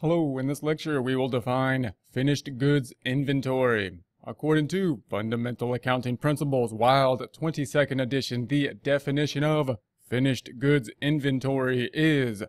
Hello, in this lecture we will define finished goods inventory. According to Fundamental Accounting Principles Wild 22nd edition, the definition of finished goods inventory is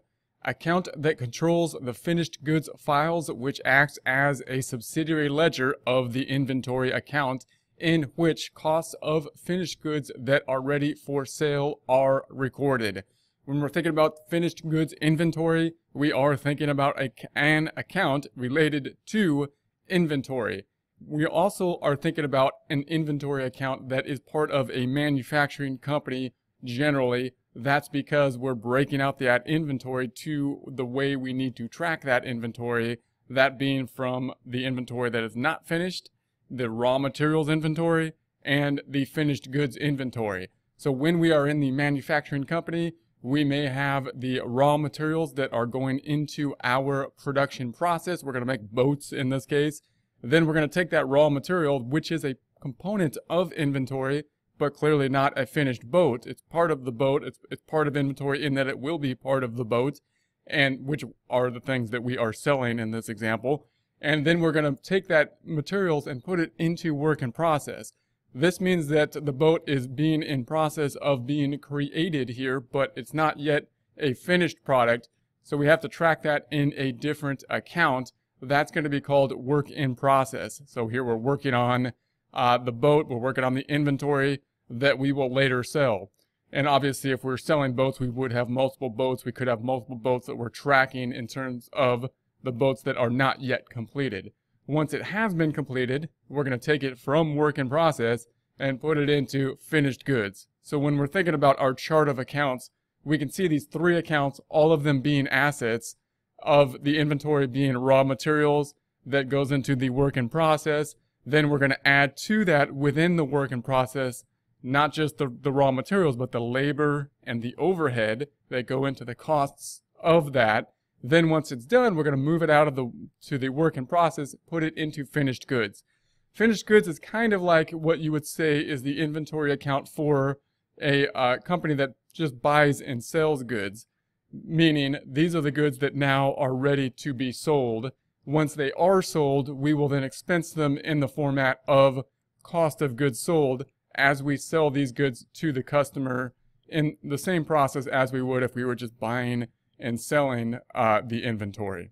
account that controls the finished goods files which acts as a subsidiary ledger of the inventory account in which costs of finished goods that are ready for sale are recorded. When we're thinking about finished goods inventory, we are thinking about a, an account related to inventory. We also are thinking about an inventory account that is part of a manufacturing company generally. That's because we're breaking out that inventory to the way we need to track that inventory, that being from the inventory that is not finished, the raw materials inventory, and the finished goods inventory. So when we are in the manufacturing company, we may have the raw materials that are going into our production process. We're going to make boats in this case. Then we're going to take that raw material, which is a component of inventory, but clearly not a finished boat. It's part of the boat. It's, it's part of inventory in that it will be part of the boat, and which are the things that we are selling in this example. And then we're going to take that materials and put it into work in process. This means that the boat is being in process of being created here, but it's not yet a finished product. So we have to track that in a different account. That's going to be called work in process. So here we're working on uh, the boat, we're working on the inventory that we will later sell. And obviously, if we're selling boats, we would have multiple boats. We could have multiple boats that we're tracking in terms of the boats that are not yet completed. Once it has been completed, we're going to take it from work in process and put it into finished goods. So when we're thinking about our chart of accounts, we can see these three accounts, all of them being assets, of the inventory being raw materials that goes into the work in process. Then we're going to add to that within the work in process, not just the, the raw materials, but the labor and the overhead that go into the costs of that. Then once it's done, we're going to move it out of the to the work in process, put it into finished goods. Finished goods is kind of like what you would say is the inventory account for a uh, company that just buys and sells goods, meaning these are the goods that now are ready to be sold. Once they are sold, we will then expense them in the format of cost of goods sold as we sell these goods to the customer in the same process as we would if we were just buying and selling uh, the inventory.